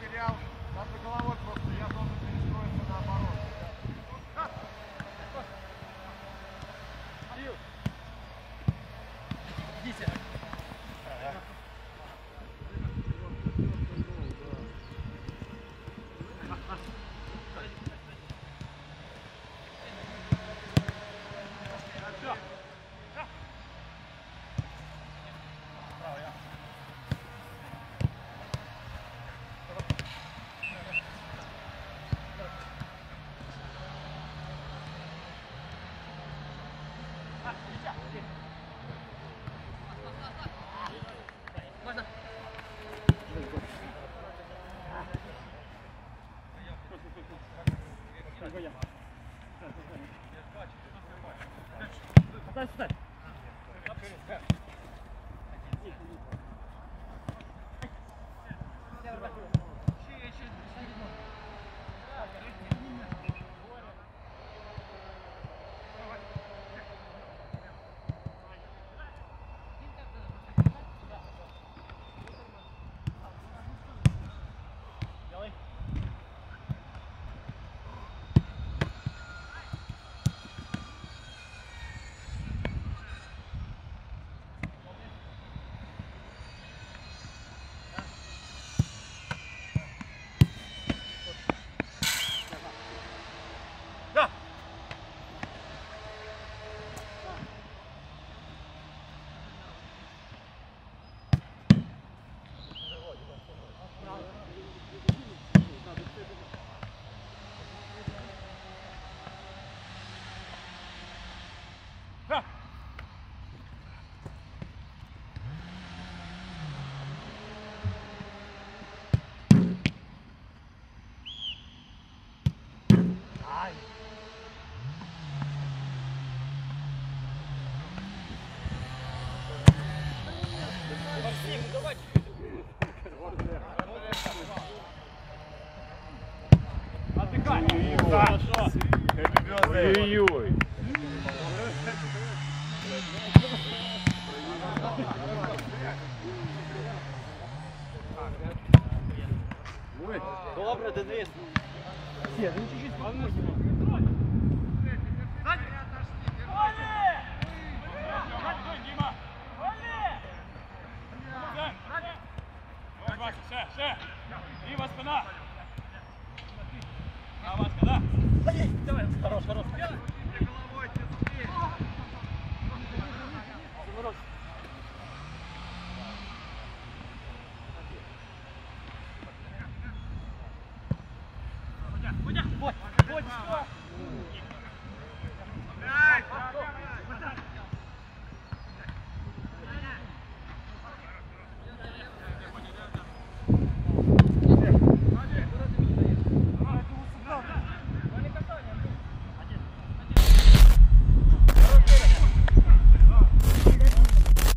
потерял. Даже головой просто я должен... Отдыхай. Хорошо. Ой-ой-ой. Добре, Денис. Баки, ще, ще. Ліва спина. Права спина. Давай, хорош, хорош. Головой, тяжелее. Будь, будь, будь, будь,